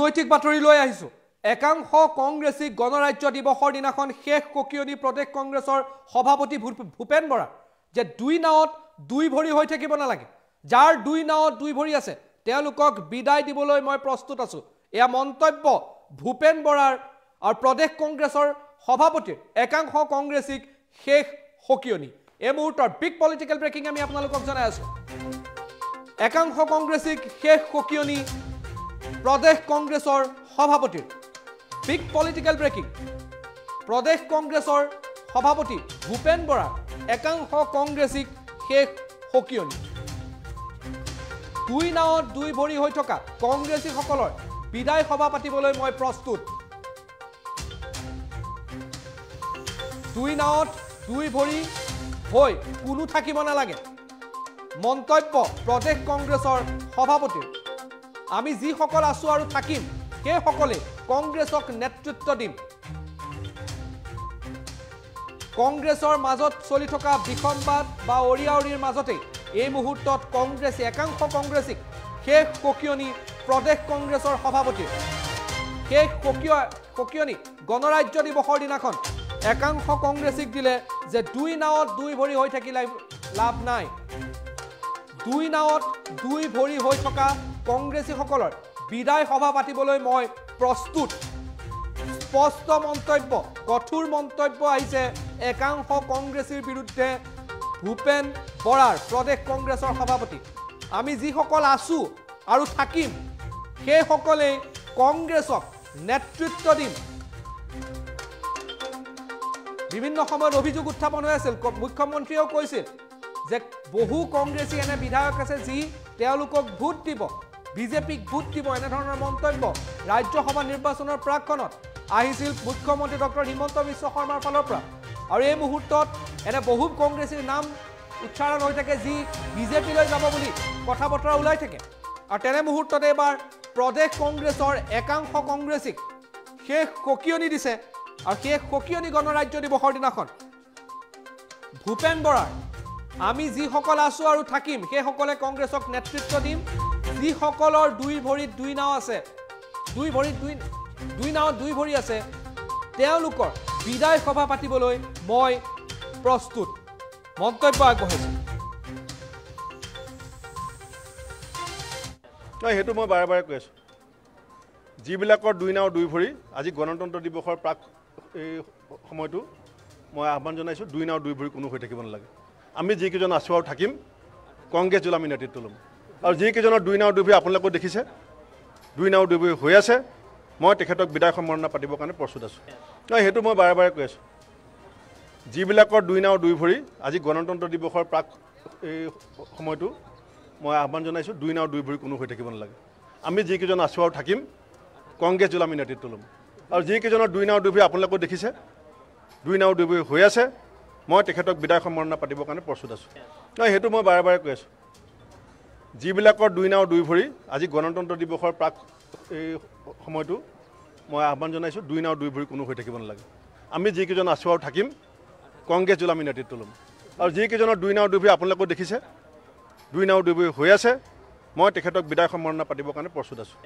নৈতিক বাতৰি লৈ আহিছো। একাংশ কংগ্ৰেছীক গণৰাজ্য দিৱসৰ দিনাখন শেষ ককিয়নী প্ৰদেশ কংগ্ৰেছৰ সভাপতি ভূপেন বৰা যে দুই নাৱত দুই ভৰি হৈ থাকিব নালাগে। যাৰ দুই নাৱত দুই ভৰি আছে তেওঁলোকক বিদায় দিবলৈ মই প্ৰস্তুত আছো। এয়া মন্তব্য ভূপেন বৰাৰ আৰু প্ৰদেশ কংগ্ৰেছৰ সভাপতিৰ। একাংশ কংগ্ৰেছীক শেষ সকিয়নী। এই মুহূৰ্তৰ বিগ পলিটিকেল ব্ৰেকিং আমি আপোনালোকক জনাই আছো। একাংশ কংগ্ৰেছীক শেষ সকিয়নী প্ৰদেশ কংগ্ৰেছৰ সভাপতিৰ বিগ পলিটিকেল ব্ৰেকিং প্ৰদেশ কংগ্ৰেছৰ সভাপতি ভূপেন বৰা একাংশ কংগ্ৰেছীক শেষ সকিয়নী। দুই নাৱত দুই ভৰি হৈ থকা কংগ্ৰেছীসকলৰ বিদায় সভা পাতিবলৈ মই প্ৰস্তুত। দুই নাৱত দুই ভৰি হৈ কোনো থাকিব নালাগে। মন্তব্য প্ৰদেশ কংগ্ৰেছৰ সভাপতিৰ আমি যিসকল আছো আৰু থাকিম সেইসকলে কংগ্ৰেছক নেতৃত্ব দিম। কংগ্ৰেছৰ মাজত চলি থকা বিসম্বাদ বা অৰিয়াউৰিৰ মাজতে এই মুহূৰ্তত কংগ্ৰেছে একাংশ কংগ্ৰেছীক শেষ সকিয়নী প্ৰদেশ কংগ্ৰেছৰ সভাপতিৰ শেষ সকিয় সকিয়নী গণৰাজ্য দিৱসৰ দিনাখন একাংশ কংগ্ৰেছীক দিলে যে দুই নাৱত দুই ভৰি হৈ থাকিলে লাভ নাই। দুই নাৱত দুই ভৰি হৈ থকা কংগ্ৰেছীসকলৰ বিদায় সভা পাতিবলৈ মই প্ৰস্তুত। স্পষ্ট মন্তব্য কঠোৰ মন্তব্য আহিছে একাংশ কংগ্ৰেছীৰ বিৰুদ্ধে ভূপেন বৰাৰ প্ৰদেশ কংগ্ৰেছৰ সভাপতি। আমি যিসকল আছো আৰু থাকিম সেইসকলেই কংগ্ৰেছক নেতৃত্ব দিম। বিভিন্ন সময়ত অভিযোগ উত্থাপন হৈ আছিল। মুখ্যমন্ত্ৰীয়েও কৈছিল যে বহু কংগ্ৰেছী এনে বিধায়ক আছে যি তেওঁলোকক ভোট দিব। বিজেপিক ভোট দিব এনেধৰণৰ মন্তব্য ৰাজ্যসভা নিৰ্বাচনৰ প্ৰাকখনত। আহিছিল মুখ্যমন্ত্ৰী ডক্টৰ হিমন্ত বিশ্ব শৰ্মাৰ ফালৰ পৰা। আৰু এই মুহূৰ্তত এনে বহু কংগ্ৰেছীৰ নাম উচ্চাৰণ হৈ থাকে যি বিজেপিলৈ যাব বুলি কথা বতৰা ওলাই থাকে। আৰু তেনে মুহূৰ্তত এইবাৰ প্ৰদেশ কংগ্ৰেছৰ একাংশ কংগ্ৰেছীক শেষ সকিয়নী দিছে। আৰু সেই সকিয়নী গণৰাজ্য দিৱসৰ দিনাখন ভূপেন বৰাৰ আমি যিসকল আছো আৰু থাকিম সেইসকলে কংগ্ৰেছক নেতৃত্ব দিম। যিসকলৰ দুই ভৰিত দুই নাও আছে দুই ভৰিত দুই দুই নাৱত দুই ভৰি আছে তেওঁলোকৰ বিদায় সভা পাতিবলৈ মই প্ৰস্তুত। মন্তব্য আগবঢ়াইছোঁ। নাই সেইটো মই বাৰে বাৰে কৈ আছোঁ। যিবিলাকৰ দুই নাও দুই ভৰি আজি গণতন্ত্ৰ দিৱসৰ প্ৰাক এই সময়টো মই আহ্বান জনাইছোঁ দুই নাও দুই ভৰি কোনো হৈ থাকিব নালাগে। আমি যিকেইজন আছোঁ আৰু থাকিম কংগ্ৰেছ দল আমি নেতৃত্ব ল'ম। আৰু যিকেইজনৰ দুই নাও ভৰি আপোনালোকেও দেখিছে দুই নাও ভৰি হৈ আছে মই তেখেতক বিদায় সম্বৰ্ধনা পাতিবৰ কাৰণে প্ৰস্তুত আছোঁ। নাই সেইটো মই বাৰে বাৰে কৈ আছোঁ। যিবিলাকৰ দুই নাও দুই ভৰি আজি গণতন্ত্ৰ দিৱসৰ প্ৰাক এই সময়টো মই আহ্বান জনাইছোঁ দুই নাও দুই ভৰি কোনো হৈ থাকিব নালাগে। আমি যিকেইজন আছোঁ আৰু থাকিম কংগ্ৰেছ দল আমি নেতৃত্ব ল'ম। আৰু যিকেইজনৰ দুই নাও ভৰি আপোনালোকেও দেখিছে দুই নাও ভৰি হৈ আছে মই তেখেতক বিদায় সম্বৰ্ধনা পাতিবৰ কাৰণে প্ৰস্তুত আছোঁ। নাই সেইটো মই বাৰে বাৰে কৈ আছোঁ। যিবিলাকৰ দুই নাও দুই ভৰি আজি গণতন্ত্ৰ দিৱসৰ প্ৰাক এই সময়টো মই আহ্বান জনাইছোঁ দুই নাও দুই ভৰি কোনো হৈ থাকিব নালাগে। আমি যিকেইজন আছোঁ আৰু থাকিম কংগ্ৰেছ দল আমি নেতৃত্ব ল'ম। আৰু যিকেইজনৰ দুই নাও দুই ভৰি আপোনালোকেও দেখিছে দুই নাও দুই ভৰি হৈ আছে মই তেখেতক বিদায় সম্বৰ্ধনা পাতিবৰ কাৰণে প্ৰস্তুত আছোঁ।